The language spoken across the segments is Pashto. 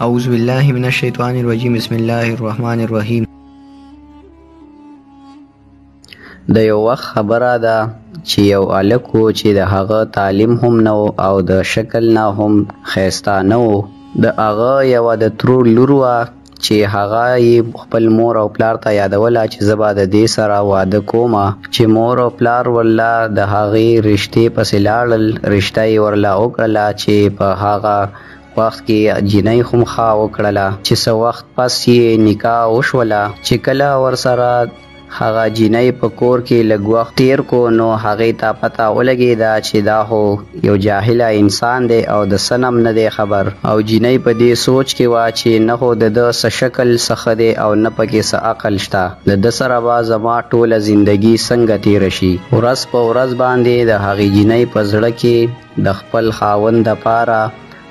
اعوذ بالله من الشیطان الرجیم بسم الله الرحمن الرحیم د یو وخت خبره ده چې یو الک و چې د هغه تعلیم هم نه او د شکل نه هم خیستا نه و د هغه یوه د ترور لور وه چې هغه یې خپل مور او پلار ته یادوله چې زه به د دې سره واده کوم، چې مور او پلار ورله د هغې رشتې پسې لاړل، رشته یې ورله وکړله چې په هغه وخت کې جینۍ خمخا وکړله، چې څه وخت پس یې نکاح وشوله، چې کله ورسره. هغه جینۍ په کور کې لږ وخت تیر کو نو هغې ته پته ولګیده چې دا خو یو جاهله انسان دی او د څه نه هم نه دی خبر او جینۍ په دې سوچ کې وه چې نه خو د ده څه شکل څه ښه دی او نه پکې څه عقل شته د ده سره به زما ټوله زندګي څنګه تیره شي ورځ په ورځ باندې د هغې جینۍ په زړه کې د خپل خاوند دپاره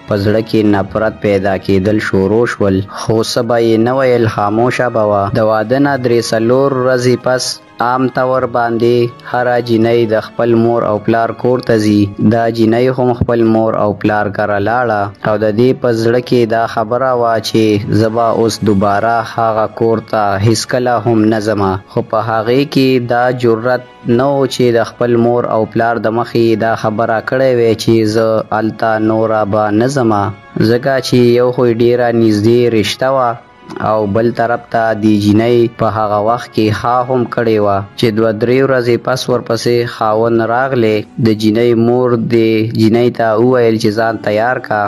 په زړه کې نفرت پيدا کېدل شروع شول، خو څه به يې نه ويل خاموشه به وه، د واده نه درې څلور ورځې پس عام طور باندې هره جينۍ د خپل مور او پلار کور ته ځي، دا جينۍ هم خپل مور او پلار کره لاړه او د دې په زړه کې دا خبره وه چې زه به اوس دوباره هغه کور ته هيڅکله هم نه ځمه، خو په هغې کې دا جرئت. نه و چی د خپل مور او پلار د مخی یی دا خبره کړی وی چی زه هلته نوره به نه ځم ځکه چی یو خو یی ډیره نږدی رشته وه او بل طرف ته دی جینۍ په هغه وخت کی ښا هم کړی وه چی دوه دری ورځی پس ورپسی خاوند راغلی د جینۍ مور دی جینۍ ته وویل چی ځان تیار که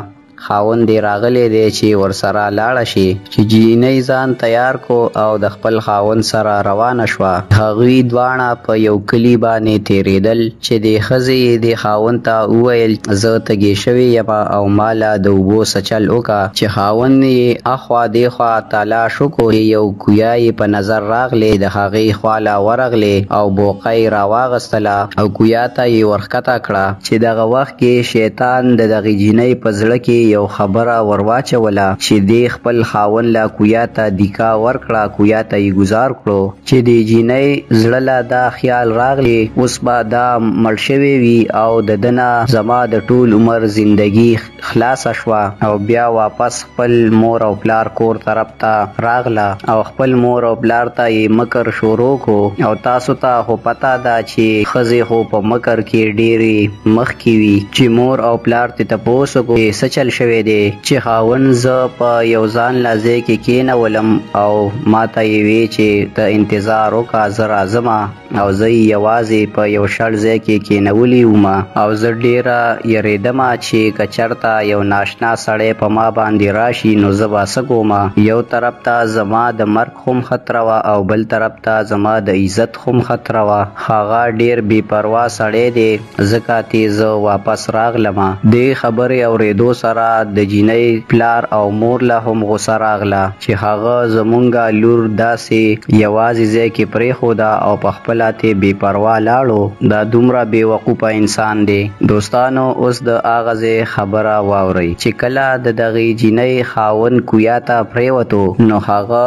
خاوند دې راغلی دی چې ورسره لاړه شي. چې جینۍ ځان تیار کړو او د خپل خاوند سره روانه شوه. هغوی دواړه په یو کلي باندې تېرېدل چې دې ښځې یې دې خاوند ته وویل، زه تږې شوې یم او ما له د اوبو څچل وکړه. چې خاوند یې اخوا دېخوا تلاش وکړو چې یو کویه یې په نظر راغلې، د هغې خواله ورغلې او بوقه یې راواغستله او کویه ته یې ورښکته کړه. چې دغه وخت کې شیطان د دغې جینۍ په زړه کې یو خبره ور واچوله چې دې خپل خاوند له کویا ته دیکا ورکړه کویا ته یې ګوزار کړو چې دې جینۍ زړه له دا خیال راغلې اوس به دا مړ شوی وي او دده نه زما د ټول عمر زندګي خلاصه شوه او بیا واپس خپل مور او پلار کور طرف ته راغله او خپل مور او پلار ته یې مکر شروع کو او تاسو ته خو پته ده چی ښځی خو په مکر کی ډیری مخکی وی چی مور او پلار ته تپوس وکړو چی څه چل شوی دی چی خاوند زه په یو ځان لا ځای کی کینولم او ماته یې وی چی ته انتظار وکړه زه راځم. او زه یی یوازی په یو شړ ځای کی کینولی وم او زه ډیره یریدم چی که چرته یو ناشنا سړی په ما باندی راشی نو زه به څه کوم یو طرف ته زما د مرګ خوم خطره وه او بل طرف ته زما د عزت خوم خطره وه هغه ډیر بی پروا سړی دی. ځکه تي زه واپس راغلم. دي خبري اوريدو سره دجينۍ پلار او مور له هم غوسه راغله چي هغه زمونږه لور داسي يوازي ځای کي پريښوده او په خپله تي بي پروا لاړو دا دومره بي وقوفه انسان دي. دوستانو اوس د هغه ځای خبره واورئ چي کله ددغي جينۍ خاوند کويا ته پريوتو نو هغه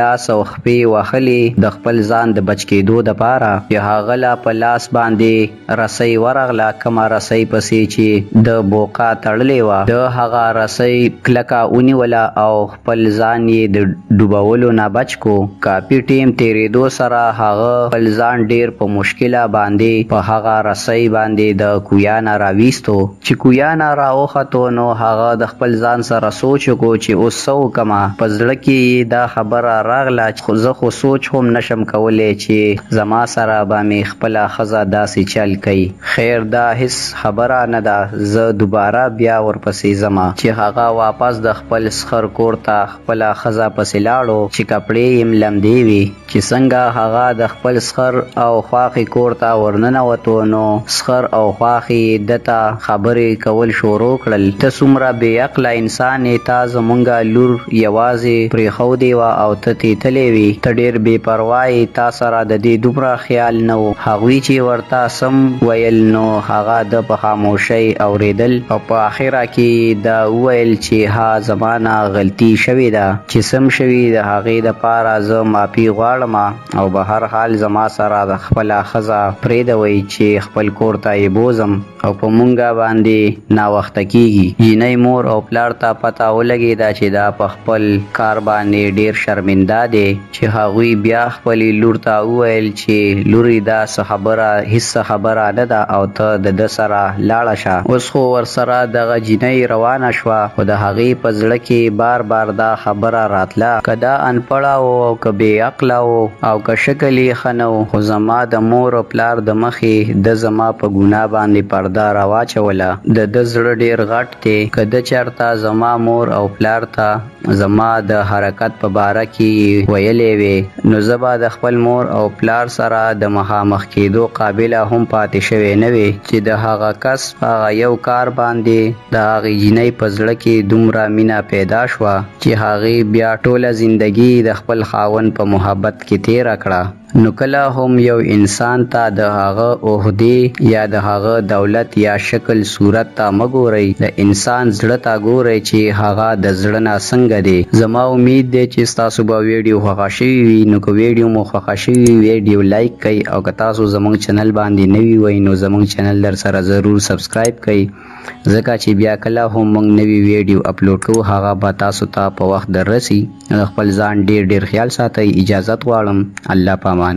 لاس او. پښې یې وهلې د خپل ځان د بچ کیدو د پاره چې هغه له په لاس باندې رسۍ ورغله کومه رسۍ پسې چې د بوقا تړلې وه ده هغه رسۍ کلکه ونیوله او خپل ځان یې د ډوبولو نه بچ کو کافي ټیم تیریدو سره هغه خپل ځان ډیر په مشکله باندې په هغه رسۍ باندې د کویا نه راویستو. چې کویانا راوختو نو هغه د خپل ځان سره سوچ وکړو چې اوس څه وکړم، په زړه کې یې دا خبره راغله چې زه خو سوچ هم نه شم کولای چې زما سره به مې خپله ښځه داسې چل کوي، خیر دا هیڅ خبره نه ده، زه دوباره بیا ورپسې ځم. چې هغه واپس د خپل سخر کور ته خپله ښځه پسې لاړو چې کپړې یې هم لمدې وې. چې څنګه هغه د خپل سخر او خواښې کور ته ورننوتو نو سخر او خواښې یې ده ته خبرې کول شروع کړل، ته څومره بې عقله انسان یې، تا زمونږ لور یوازې پرېښودې وه او ته تې تلې وې، ته ډېر بې پروا یې، تا سره د دې دومره خیال نه و. هغوی چې ورته څه هم ویل نو هغه ده په خاموشۍ اورېدل او په اخره کې یې ده وویل چې ها زما نه غلطي شوې ده. چې څه هم شوي د هغې د پاره زه معافي غواړم او به هر حال زما سره د خپله ښځه پرېدوئ چې خپل کور ته يې بوځم او په مونږه باندې ناوخته کېږي. جينۍ مور او پلار ته پته ولګېده چې دا په خپل کار باندې ډېر شرمنده دی چې هغوي بيا خپلې لور ته وويل چې. چی لوری دا څه خبره هیڅ څه خبره نه ده او ته د ده سره لاړه شه اوس خو ورسره دغه جینۍ روانه شوه خو د هغی په زړه کی بار بار دا خبره راتله که دا انپړه و او که بی عقله و او که شکل یی ښه نه و خو زما د مور او پلار د مخی ده زما په ګناه باندی پرده راواچوله د ده زړه ډیر غټ دی که ده چرته زما مور او پلار ته زما د حرکت په باره کې ویلې وې نو زه به د خپل مور او پلار سره د مخامخ کېدو قابله هم پاتې شوې نه وې چې د هغه کس په هغه یو کار باندې د هغې جینۍ په زړه کې دومره مینه پیدا شوه چې هغې بیا ټوله زندګي د خپل خاوند په محبت کې تېره کړه. نو کله هم یو انسان ته د هغه عهدې یا د هغه دولت یا شکل صورت ته مه ګورئ، د انسان زړه ته ګورئ چې هغه د زړه نه څنګه دی. زما امید دی چې ستاسو به ویډیو خوښه شوي وي، نو که ویډیو مو خوښه شوي ویډیو لایک کړئ او که تاسو زمونږ چینل باندې نوي وئ نو زمونږ چینل درسره ضرور سبسکرایب کړئ. ځکه چې بیا کله هم موږ نوی ویډیو اپلوډ کوو هغه به تاسو ته په وخت در رسی نو د خپل ځان ډیر ډیر خیال ساتئ اجازت غواړم الله پامان.